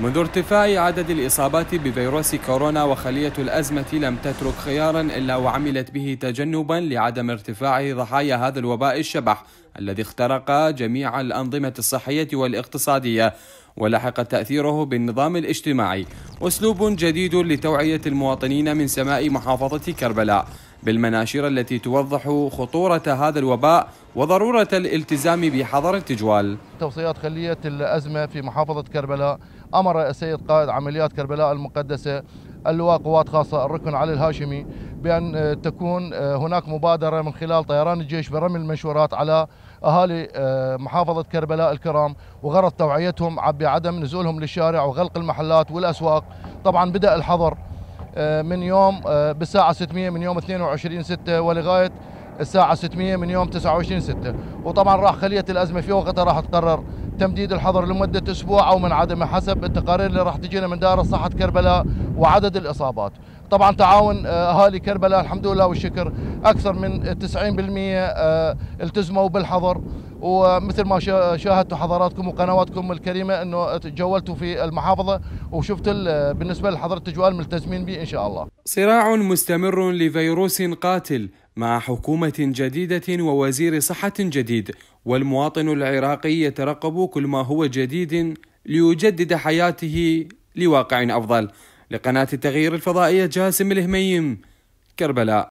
منذ ارتفاع عدد الإصابات بفيروس كورونا وخلية الأزمة لم تترك خيارا إلا وعملت به تجنبا لعدم ارتفاع ضحايا هذا الوباء الشبح الذي اخترق جميع الأنظمة الصحية والاقتصادية ولحق تأثيره بالنظام الاجتماعي. أسلوب جديد لتوعية المواطنين من سماء محافظة كربلاء. بالمناشير التي توضح خطورة هذا الوباء وضرورة الالتزام بحظر التجوال. توصيات خلية الأزمة في محافظة كربلاء. أمر السيد قائد عمليات كربلاء المقدسة اللواء قوات خاصة الركن علي الهاشمي بأن تكون هناك مبادرة من خلال طيران الجيش برمي المنشورات على أهالي محافظة كربلاء الكرام وغرض توعيتهم بعدم نزولهم للشارع وغلق المحلات والأسواق. طبعا بدأ الحظر من يوم بالساعة 600 من يوم 22 6 ولغاية الساعة 600 من يوم 29 6 وطبعا راح خلية الأزمة في وقتها راح تقرر تمديد الحظر لمدة أسبوع أو من عدمه حسب التقارير اللي راح تجينا من دائرة صحة كربلاء. وعدد الإصابات. طبعا تعاون أهالي كربلاء الحمد لله والشكر أكثر من 90% التزموا بالحظر. ومثل ما شاهدتوا حضراتكم وقنواتكم الكريمة أنه تجولتوا في المحافظة وشفت بالنسبة لحظر التجوال ملتزمين به إن شاء الله. صراع مستمر لفيروس قاتل مع حكومة جديدة ووزير صحة جديد والمواطن العراقي يترقب كل ما هو جديد ليجدد حياته لواقع أفضل. لقناة التغيير الفضائية جاسم الهميم كربلاء.